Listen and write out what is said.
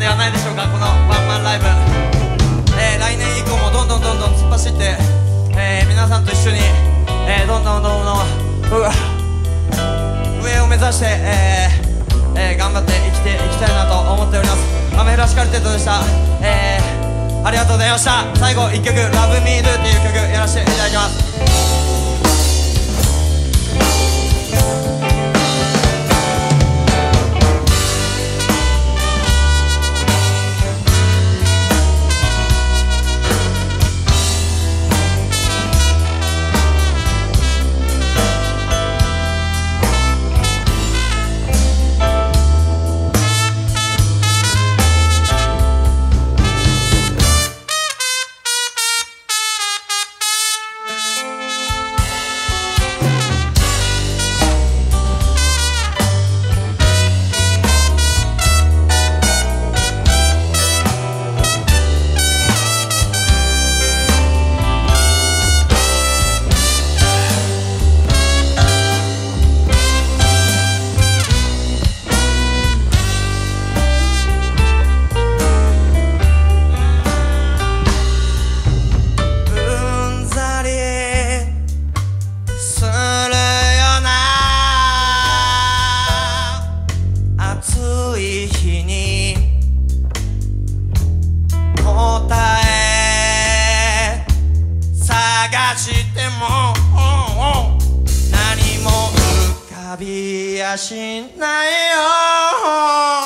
ではないでしょうかこのワンマンライブ、えー来年以降もどんどんどんどん突っ走って、えー皆さんと一緒に、えーどんどんどんどん上を目指して、えーえー頑張って生きていきたいなと思っております。アメフラシカルテッドでした、えーありがとうございました。最後1曲「Love Me Do」っていう曲やらせてしても何も浮かびやしないよ。